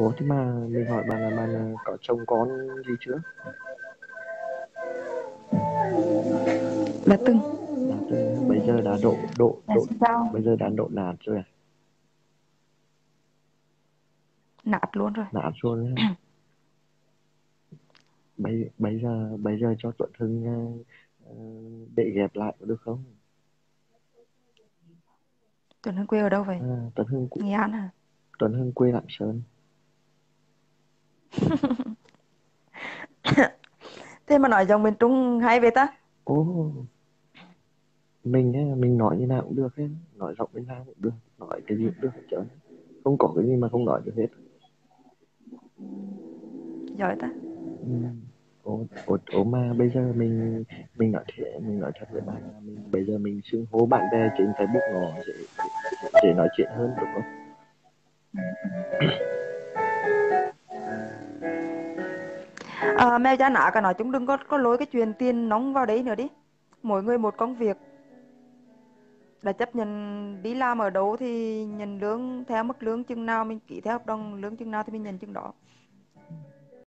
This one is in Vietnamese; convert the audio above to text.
ủa thế mà mình hỏi bạn là bạn à, có chồng con gì chưa? Là từng. Đã từng. Bây giờ đã độ độ độ sao bây giờ đã độ nạt rồi à nạt luôn rồi. Nạt rồi á. bây bây giờ bây giờ cho Tuấn Hưng à, để ghép lại có được không? Tuấn Hưng quê ở đâu vậy? À, Tuấn Hưng Nghệ An à Tuấn Hưng quê Lạng Sơn thế mà nói giọng miền Trung hay vậy ta Ồ, mình á, mình nói như nào cũng được hết, nói giọng bên nào cũng được, nói cái gì cũng được hết trơn. Không có cái gì mà không nói được hết. giỏi ta Ừ. Ồ, ồ, ồ mà bây giờ mình mình nói thế, mình nói thật với bạn là mình bây giờ mình xưng hô bạn bè trên Facebook nó dễ, dễ, dễ nói chuyện hơn đúng không? Ờ, à, mèo cha nã cả nói chúng đừng có có lối cái chuyện tiền nóng vào đấy nữa đi. Mỗi người một công việc. Là chấp nhận đi làm ở đâu thì nhận lương theo mức lương chừng nào mình ký theo hợp đồng lương chừng nào thì mình nhận chừng đó.